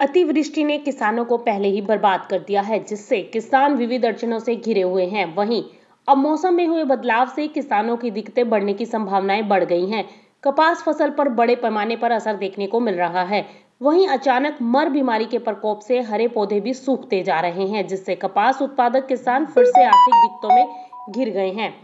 अतिवृष्टि ने किसानों को पहले ही बर्बाद कर दिया है, जिससे किसान विविध अड़चनों से घिरे हुए हैं। वहीं, अब मौसम में हुए बदलाव से किसानों की दिक्कतें बढ़ने की संभावनाएँ बढ़ गई हैं। कपास फ़सल पर बड़े पैमाने पर असर देखने को मिल रहा है। वहीं, अचानक मर बीमारी के प्रकोप से हरे पौधे भी सूखते जा रहे हैं, जिससे कपास उत्पादक किसान फिर से आर्थिक दिक्कतों में घिर गए हैं।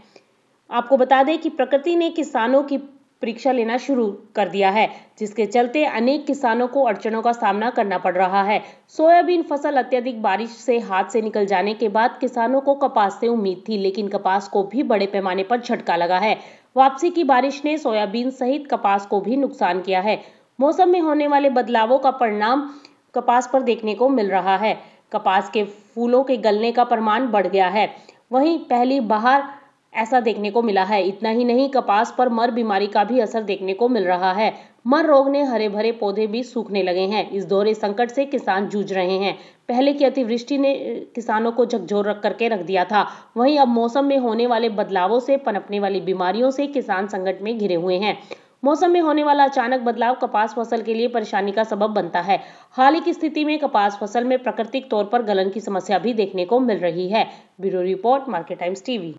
आपको बता दें कि प्रकृति ने किसानों की परीक्षा लेना शुरू कर दिया है, जिसके चलते अनेक किसानों को अड़चनों का सामना करना पड़ रहा है। सोयाबीन फ़सल अत्यधिक बारिश से हाथ से निकल जाने के बाद किसानों को कपास से उम्मीद थी, लेकिन कपास को भी बड़े पैमाने पर झटका लगा है। वापसी की बारिश ने सोयाबीन सहित कपास को भी नुकसान किया है। मौसम में होने वाले बदलावों का परिणाम कपास पर देखने को मिल रहा है। कपास के फूलों के गलने का प्रमाण बढ़ गया है। वहीं पहली बाहर ऐसा देखने को मिला है। इतना ही नहीं, कपास पर मर बीमारी का भी असर देखने को मिल रहा है। मर रोग ने हरे भरे पौधे भी सूखने लगे हैं। इस दौरे संकट से किसान जूझ रहे हैं। पहले की अतिवृष्टि ने, किसानों को झकझोर रख करके रख दिया था। वहीं अब मौसम में होने वाले बदलावों से, पनपने वाली बीमारियों से किसान संकट में घिरे हुए हैं। मौसम में होने वाला अचानक बदलाव कपास फ़सल के लिए परेशानी का सबब बनता है। हाल ही की स्थिति में कपास फ़सल में प्राकृतिक तौर पर गलन की समस्या भी देखने को मिल रही है। Bureau report, Market Times TV.